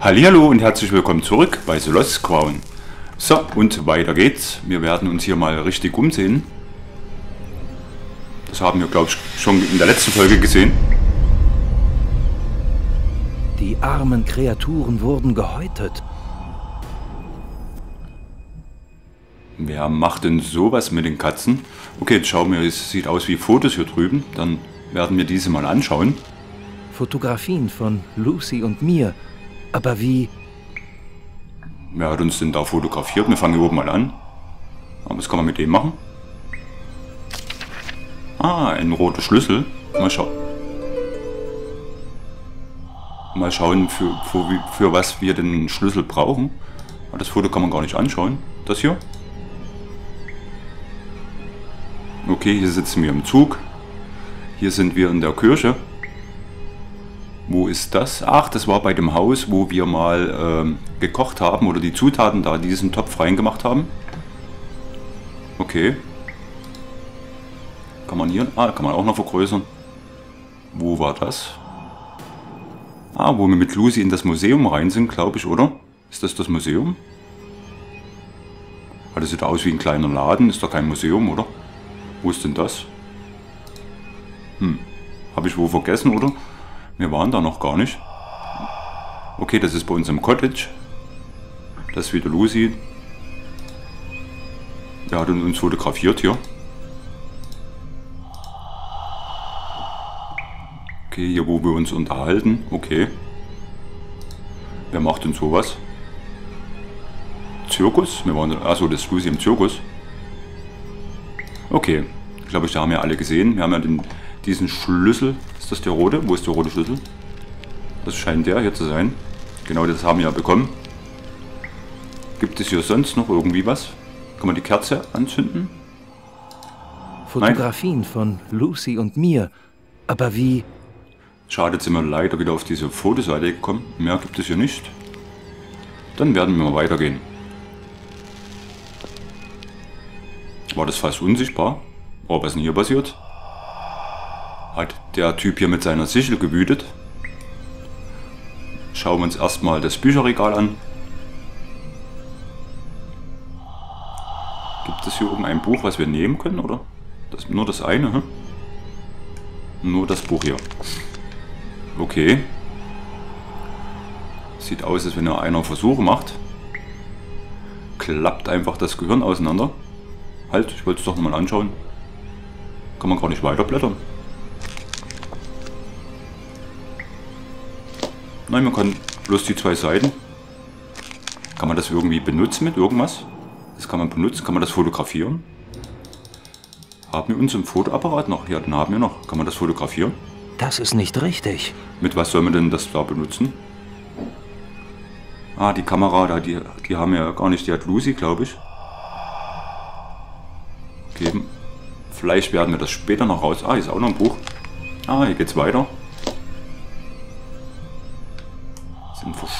Hallihallo und herzlich willkommen zurück bei The Lost Crown. So, und weiter geht's. Wir werden uns hier mal richtig umsehen. Das haben wir, glaube ich, schon in der letzten Folge gesehen. Die armen Kreaturen wurden gehäutet. Wer macht denn sowas mit den Katzen? Okay, jetzt schauen wir, es sieht aus wie Fotos hier drüben. Dann werden wir diese mal anschauen. Fotografien von Lucy und mir. Aber wie... Wer hat uns denn da fotografiert? Wir fangen hier oben mal an. Aber was kann man mit dem machen? Ah, ein roter Schlüssel. Mal schauen. Mal schauen, für, für, für was wir den Schlüssel brauchen. Das Foto kann man gar nicht anschauen. Das hier. Okay, hier sitzen wir im Zug. Hier sind wir in der Kirche. Wo ist das? Ach, das war bei dem Haus, wo wir mal ähm, gekocht haben oder die Zutaten da diesen Topf reingemacht haben. Okay. Kann man hier... Ah, kann man auch noch vergrößern. Wo war das? Ah, wo wir mit Lucy in das Museum rein sind, glaube ich, oder? Ist das das Museum? Ah, das sieht aus wie ein kleiner Laden. Ist doch kein Museum, oder? Wo ist denn das? Hm. Habe ich wo vergessen, oder? Wir waren da noch gar nicht. Okay, das ist bei uns im Cottage. Das ist wieder Lucy. Der hat uns fotografiert hier. Okay, hier wo wir uns unterhalten. Okay. Wer macht denn sowas? Zirkus? Wir waren, achso, das ist Lucy im Zirkus. Okay, ich glaube, ich haben ja alle gesehen. Wir haben ja den, diesen Schlüssel. Ist das der rote? Wo ist der rote Schlüssel? Das scheint der hier zu sein. Genau, das haben wir ja bekommen. Gibt es hier sonst noch irgendwie was? Kann man die Kerze anzünden? Fotografien Nein. von Lucy und mir. Aber wie... Schade, jetzt sind wir leider wieder auf diese Fotoseite gekommen. Mehr gibt es hier nicht. Dann werden wir mal weitergehen. War das fast unsichtbar? Oh, was ist denn hier passiert? Hat der Typ hier mit seiner Sichel gewütet? Schauen wir uns erstmal das Bücherregal an. Gibt es hier oben ein Buch, was wir nehmen können, oder? Das, nur das eine, hm? Nur das Buch hier. Okay. Sieht aus, als wenn er einer Versuche macht. Klappt einfach das Gehirn auseinander. Halt, ich wollte es doch nochmal anschauen. Kann man gar nicht weiterblättern. Nein, man kann bloß die zwei Seiten. Kann man das irgendwie benutzen mit irgendwas? Das kann man benutzen. Kann man das fotografieren? Haben wir uns im Fotoapparat noch? Ja, den haben wir noch. Kann man das fotografieren? Das ist nicht richtig. Mit was soll man denn das da benutzen? Ah, die Kamera, die, die haben wir ja gar nicht. Die hat Lucy, glaube ich. Geben. Vielleicht werden wir das später noch raus. Ah, hier ist auch noch ein Buch. Ah, hier geht's weiter.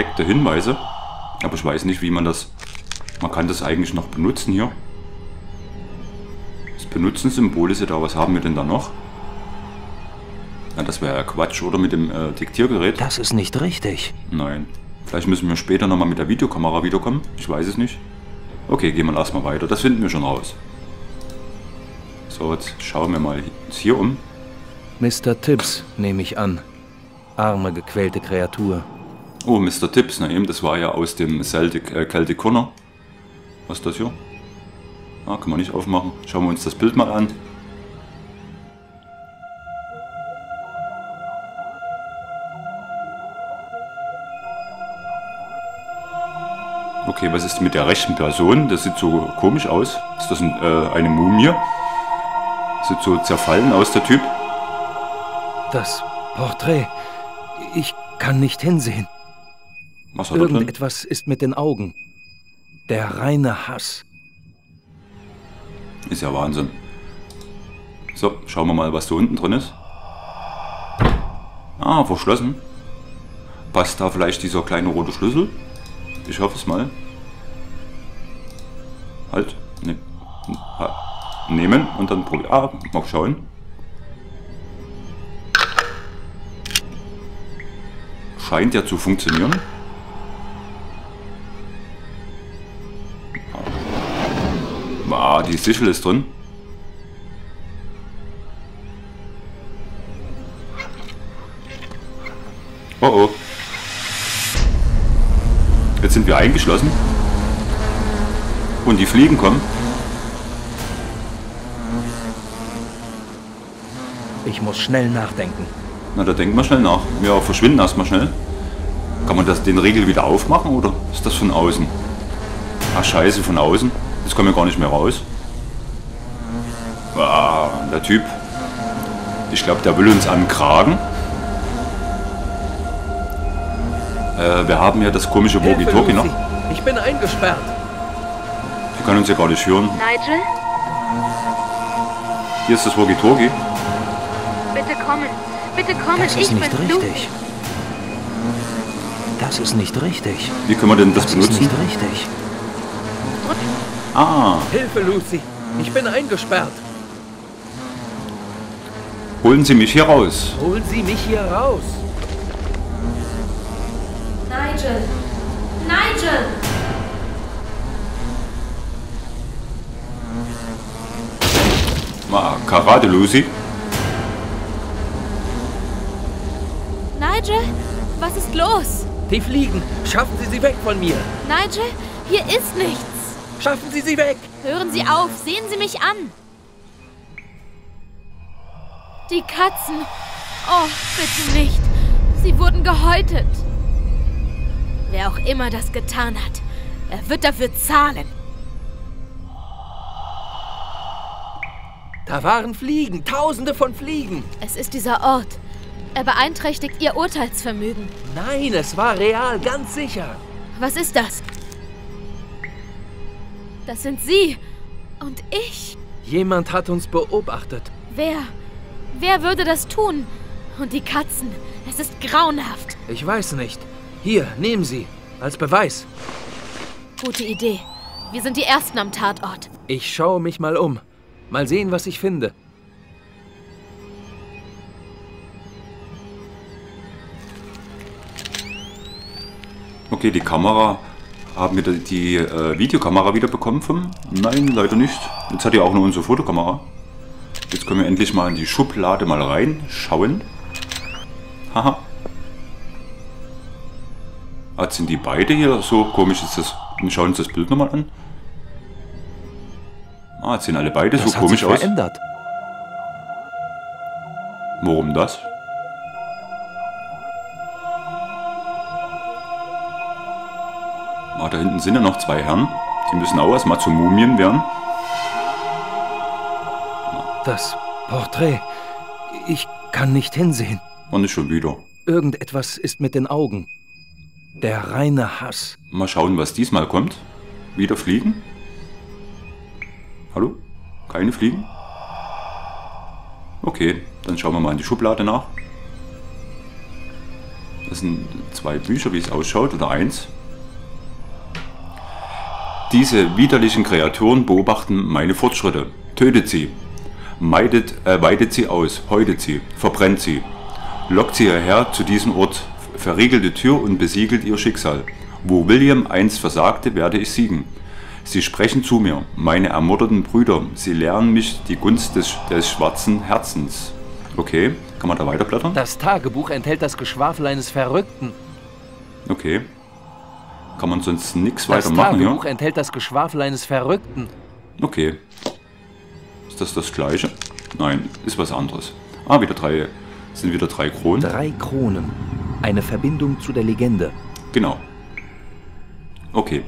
Versteckte Hinweise. Aber ich weiß nicht, wie man das... Man kann das eigentlich noch benutzen hier. Das Benutzen-Symbol ist ja da. Was haben wir denn da noch? Ja, das wäre ja Quatsch, oder? Mit dem äh, Diktiergerät. Das ist nicht richtig. Nein. Vielleicht müssen wir später nochmal mit der Videokamera wiederkommen. Ich weiß es nicht. Okay, gehen wir erstmal weiter. Das finden wir schon raus. So, jetzt schauen wir mal hier um. Mr. Tibbs, nehme ich an. Arme, gequälte Kreatur. Oh, Mr. Tibbs, na eben, das war ja aus dem Celtic, äh, Celtic Corner. Was ist das hier? Ah, kann man nicht aufmachen. Schauen wir uns das Bild mal an. Okay, was ist mit der rechten Person? Das sieht so komisch aus. Ist das ein, äh, eine Mumie? Sieht so zerfallen aus, der Typ. Das Porträt. Ich kann nicht hinsehen. Was hat Irgendetwas ist mit den Augen. Der reine Hass. Ist ja Wahnsinn. So, schauen wir mal, was da unten drin ist. Ah, verschlossen. Passt da vielleicht dieser kleine rote Schlüssel? Ich hoffe es mal. Halt. Ne. Nehmen und dann probieren. Ah, mal schauen. Scheint ja zu funktionieren. Die Sichel ist drin. Oh oh. Jetzt sind wir eingeschlossen. Und die Fliegen kommen. Ich muss schnell nachdenken. Na, da denken wir schnell nach. Wir verschwinden erstmal schnell. Kann man das, den Riegel wieder aufmachen oder ist das von außen? Ach scheiße, von außen. Jetzt kommen wir gar nicht mehr raus. Der Typ. Ich glaube, der will uns ankragen. Äh, wir haben ja das komische Walkie-Talkie noch. Ich bin eingesperrt. Die können uns ja gar nicht hören. Nigel, Hier ist das Walkie-Talkie. bitte kommen. Bitte kommen. Das ich ist nicht bin Lucy. richtig. Das ist nicht richtig. Wie können wir denn das Das ist benutzen? nicht richtig. Ah, Hilfe, Lucy. Ich bin eingesperrt. Holen Sie mich hier raus. Holen Sie mich hier raus. Nigel. Nigel. Ah, Karate Lucy. Nigel? Was ist los? Die Fliegen. Schaffen Sie sie weg von mir. Nigel, hier ist nichts. Schaffen Sie sie weg. Hören Sie auf. Sehen Sie mich an. Die Katzen. Oh, bitte nicht. Sie wurden gehäutet. Wer auch immer das getan hat, er wird dafür zahlen. Da waren Fliegen. Tausende von Fliegen. Es ist dieser Ort. Er beeinträchtigt Ihr Urteilsvermögen. Nein, es war real. Ganz sicher. Was ist das? Das sind Sie und ich. Jemand hat uns beobachtet. Wer? Wer würde das tun? Und die Katzen. Es ist grauenhaft. Ich weiß nicht. Hier, nehmen Sie. Als Beweis. Gute Idee. Wir sind die Ersten am Tatort. Ich schaue mich mal um. Mal sehen, was ich finde. Okay, die Kamera. Haben wir die, die äh, Videokamera wieder bekommen vom? Nein, leider nicht. Jetzt hat ja auch nur unsere Fotokamera. Jetzt können wir endlich mal in die Schublade mal reinschauen. Haha. Ah, Jetzt sind die beide hier so komisch ist das. Und schauen uns das Bild nochmal an. Ah, jetzt sehen alle beide Das so hat komisch sich aus. verändert. Warum das? Ah, da hinten sind ja noch zwei Herren. Die müssen auch erstmal zu Mumien werden. Das Porträt. Ich kann nicht hinsehen. Und ist schon wieder. Irgendetwas ist mit den Augen. Der reine Hass. Mal schauen, was diesmal kommt. Wieder Fliegen? Hallo? Keine Fliegen? Okay, dann schauen wir mal in die Schublade nach. Das sind zwei Bücher, wie es ausschaut, oder eins. Diese widerlichen Kreaturen beobachten meine Fortschritte. Tötet sie. Meidet, äh, weidet sie aus, häutet sie, verbrennt sie. Lockt sie hierher zu diesem Ort, verriegelt die Tür und besiegelt ihr Schicksal. Wo William einst versagte, werde ich siegen. Sie sprechen zu mir, meine ermordeten Brüder. Sie lehren mich die Gunst des, des schwarzen Herzens. Okay, kann man da weiterblättern? Das Tagebuch enthält das Geschwafel eines Verrückten. Okay. Kann man sonst nichts Das weiter machen Tagebuch enthält das Geschwafel eines Verrückten. Okay. Ist das das gleiche? Nein, ist was anderes. Ah, wieder drei. Sind wieder drei Kronen? Drei Kronen. Eine Verbindung zu der Legende. Genau. Okay.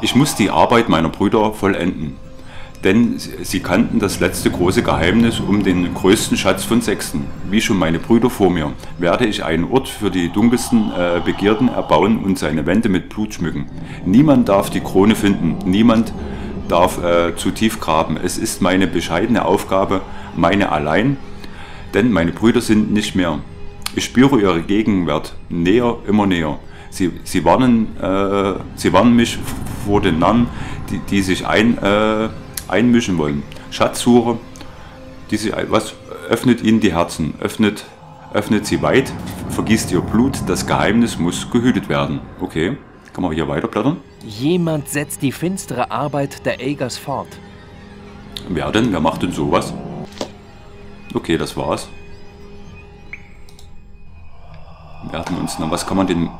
Ich muss die Arbeit meiner Brüder vollenden. Denn sie sie kannten das letzte große Geheimnis um den größten Schatz von Sechsten. Wie schon meine Brüder vor mir, werde ich einen Ort für die dunkelsten äh, Begierden erbauen und seine Wände mit Blut schmücken. Niemand darf die Krone finden, niemand darf äh, zu tief graben. Es ist meine bescheidene Aufgabe, meine allein, denn meine Brüder sind nicht mehr. Ich spüre ihre Gegenwart näher, immer näher. Sie, sie, warnen, äh, sie warnen mich vor den Narren, die, die sich ein, äh, einmischen wollen. Schatzsucher, die sich, was, öffnet ihnen die Herzen, öffnet, öffnet sie weit, vergießt ihr Blut, das Geheimnis muss gehütet werden. Okay, kann man hier weiterblättern? Jemand setzt die finstere Arbeit der Agers fort. Wer denn? Wer macht denn sowas? Okay, das war's. Werden uns noch. Was kann man denn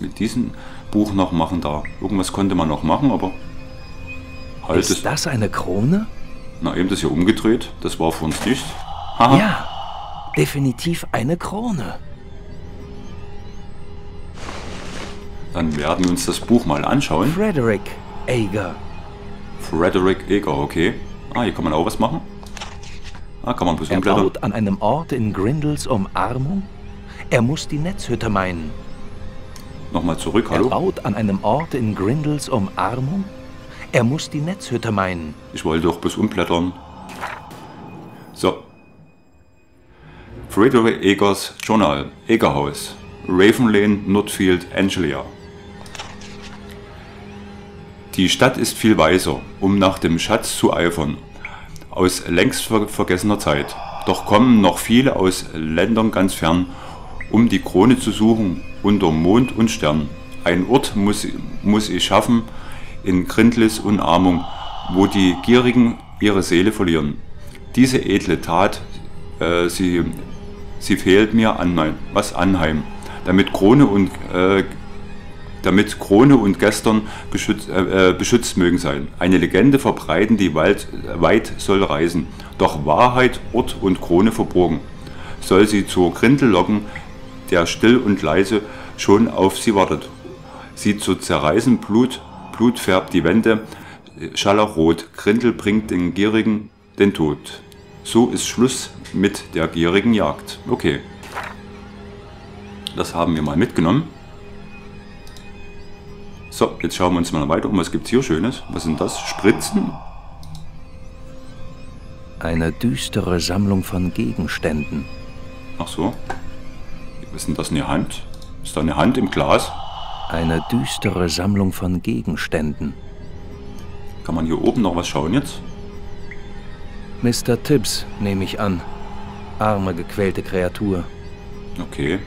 mit diesem Buch noch machen da? Irgendwas konnte man noch machen, aber. Halt es. Ist das eine Krone? Na, eben das hier umgedreht. Das war für uns nicht. Haha. Ja, definitiv eine Krone. Dann werden wir uns das Buch mal anschauen. Frederick Ager. Frederick Eger, okay. Ah, hier kann man auch was machen. Ah, kann man bloß Er umblättern. baut an einem Ort in Grindels Umarmung. Er muss die Netzhütte meinen. Nochmal zurück, Er hallo. baut an einem Ort in Grindels Umarmung. Er muss die Netzhütte meinen. Ich wollte doch bloß umblättern. So. Frederick Egers Journal. Egerhaus. Raven Lane, Nordfield, Angelia. Die Stadt ist viel weiser, um nach dem Schatz zu eifern, aus längst ver vergessener Zeit. Doch kommen noch viele aus Ländern ganz fern, um die Krone zu suchen unter Mond und Stern. Ein Ort muss, muss ich schaffen in Grindlis Umarmung, wo die Gierigen ihre Seele verlieren. Diese edle Tat, äh, sie, sie fehlt mir an was anheim, damit Krone und äh, damit Krone und gestern geschützt, äh, äh, beschützt mögen sein. Eine Legende verbreiten, die weit, weit soll reisen. Doch Wahrheit, Ort und Krone verborgen. Soll sie zur Grindel locken, der still und leise schon auf sie wartet. Sie zu zerreißen, Blut, Blut färbt die Wände, Scharlachrot, Grindel bringt den Gierigen den Tod. So ist Schluss mit der gierigen Jagd. Okay. Das haben wir mal mitgenommen. So, jetzt schauen wir uns mal weiter um. Was gibt's hier Schönes? Was sind das? Spritzen? Eine düstere Sammlung von Gegenständen. Ach so. Was ist denn das? Eine Hand? Ist da eine Hand im Glas? Eine düstere Sammlung von Gegenständen. Kann man hier oben noch was schauen jetzt? Mr. Tibbs, nehme ich an. Arme, gequälte Kreatur. Okay.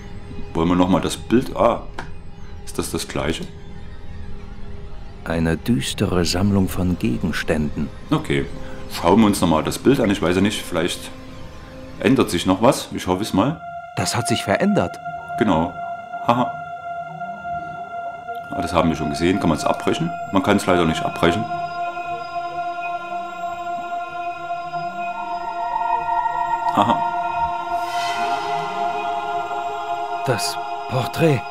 Wollen wir nochmal das Bild... Ah. Ist das das gleiche? Eine düstere Sammlung von Gegenständen. Okay. Schauen wir uns nochmal das Bild an. Ich weiß ja nicht, vielleicht ändert sich noch was. Ich hoffe es mal. Das hat sich verändert. Genau. Haha. Ah, das haben wir schon gesehen. Kann man es abbrechen? Man kann es leider nicht abbrechen. Haha. Das Porträt.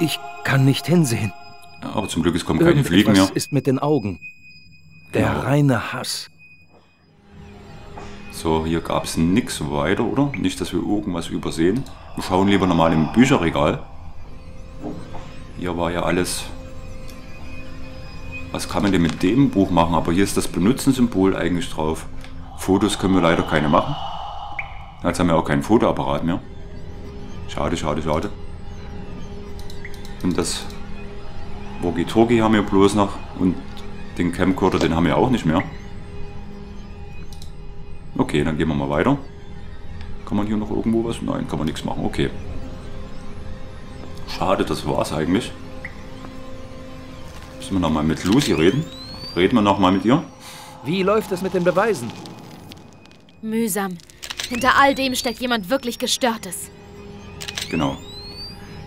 Ich kann nicht hinsehen. Aber zum Glück, es kommen keine Fliegen mehr. ist mit den Augen. Der Genau. reine Hass. So, hier gab es nichts weiter, oder? Nicht, dass wir irgendwas übersehen. Wir schauen lieber nochmal im Bücherregal. Hier war ja alles... Was kann man denn mit dem Buch machen? Aber hier ist das Benutzen-Symbol eigentlich drauf. Fotos können wir leider keine machen. Jetzt haben wir auch keinen Fotoapparat mehr. Schade, schade, schade. Und das Walkie-Talkie haben wir bloß noch. Und den Camcorder, den haben wir auch nicht mehr. Okay, dann gehen wir mal weiter. Kann man hier noch irgendwo was? Nein, kann man nichts machen. Okay. Schade, das war's eigentlich. Müssen wir nochmal mit Lucy reden? Reden wir nochmal mit ihr? Wie läuft es mit den Beweisen? Mühsam. Hinter all dem steckt jemand wirklich Gestörtes. Genau.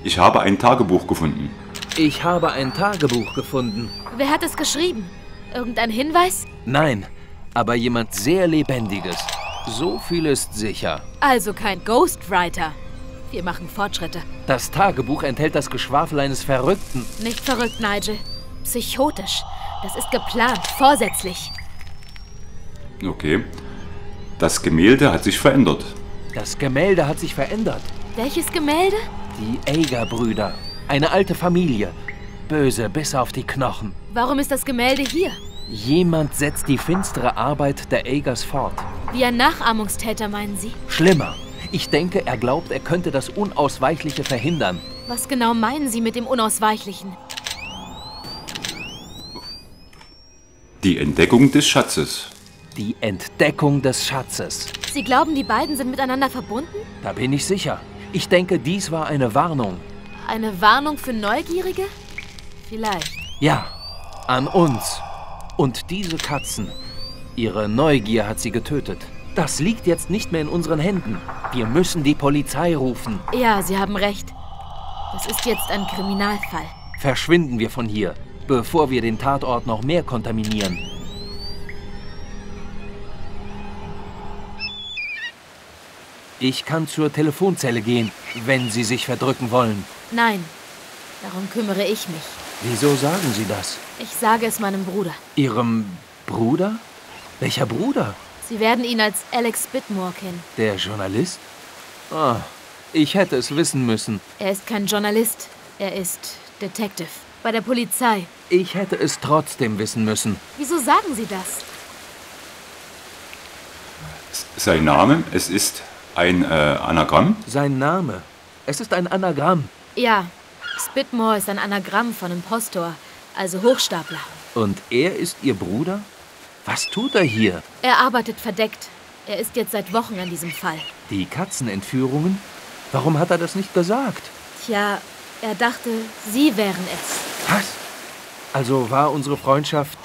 Ich habe ein Tagebuch gefunden. Ich habe ein Tagebuch gefunden. Wer hat es geschrieben? Irgendein Hinweis? Nein, aber jemand sehr Lebendiges. So viel ist sicher. Also kein Ghostwriter. Wir machen Fortschritte. Das Tagebuch enthält das Geschwafel eines Verrückten. Nicht verrückt, Nigel. Psychotisch. Das ist geplant, vorsätzlich. Okay. Das Gemälde hat sich verändert. Das Gemälde hat sich verändert. Welches Gemälde? Die Ager-Brüder. Eine alte Familie. Böse bis auf die Knochen. Warum ist das Gemälde hier? Jemand setzt die finstere Arbeit der Agers fort. Wie ein Nachahmungstäter, meinen Sie? Schlimmer. Ich denke, er glaubt, er könnte das Unausweichliche verhindern. Was genau meinen Sie mit dem Unausweichlichen? Die Entdeckung des Schatzes. Die Entdeckung des Schatzes. Sie glauben, die beiden sind miteinander verbunden? Da bin ich sicher. Ich denke, dies war eine Warnung. Eine Warnung für Neugierige? Vielleicht. Ja, an uns. Und diese Katzen. Ihre Neugier hat sie getötet. Das liegt jetzt nicht mehr in unseren Händen. Wir müssen die Polizei rufen. Ja, Sie haben recht. Das ist jetzt ein Kriminalfall. Verschwinden wir von hier, bevor wir den Tatort noch mehr kontaminieren. Ich kann zur Telefonzelle gehen, wenn Sie sich verdrücken wollen. Nein, darum kümmere ich mich. Wieso sagen Sie das? Ich sage es meinem Bruder. Ihrem Bruder? Welcher Bruder? Sie werden ihn als Alex Bittmore kennen. Der Journalist? Ah, ich hätte es wissen müssen. Er ist kein Journalist. Er ist Detective. Bei der Polizei. Ich hätte es trotzdem wissen müssen. Wieso sagen Sie das? Sein Name, es ist ein äh, Anagramm. Sein Name. Es ist ein Anagramm. Ja, Spitmore ist ein Anagramm von Impostor, also Hochstapler. Und er ist Ihr Bruder? Was tut er hier? Er arbeitet verdeckt. Er ist jetzt seit Wochen an diesem Fall. Die Katzenentführungen? Warum hat er das nicht gesagt? Tja, er dachte, Sie wären es. Was? Also war unsere Freundschaft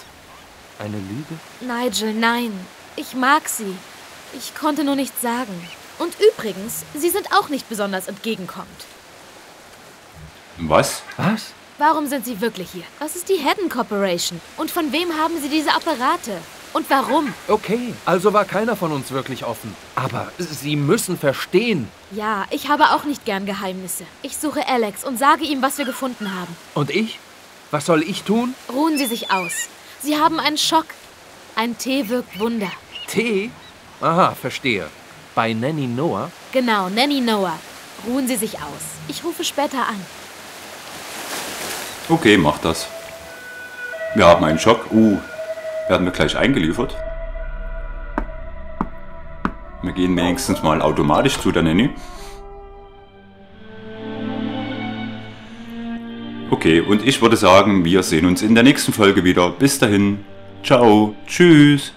eine Lüge? Nigel, nein. Ich mag Sie. Ich konnte nur nichts sagen. Und übrigens, Sie sind auch nicht besonders entgegenkommend. Was? Was? Warum sind Sie wirklich hier? Was ist die Hedden Corporation? Und von wem haben Sie diese Apparate? Und warum? Okay, also war keiner von uns wirklich offen. Aber Sie müssen verstehen. Ja, ich habe auch nicht gern Geheimnisse. Ich suche Alex und sage ihm, was wir gefunden haben. Und ich? Was soll ich tun? Ruhen Sie sich aus. Sie haben einen Schock. Ein Tee wirkt Wunder. Tee? Aha, verstehe. Bei Nanny Noah? Genau, Nanny Noah. Ruhen Sie sich aus. Ich rufe später an. Okay, mach das. Wir haben einen Schock. Uh, werden wir gleich eingeliefert. Wir gehen wenigstens mal automatisch zu der Nanny. Okay, und ich würde sagen, wir sehen uns in der nächsten Folge wieder. Bis dahin. Ciao. Tschüss.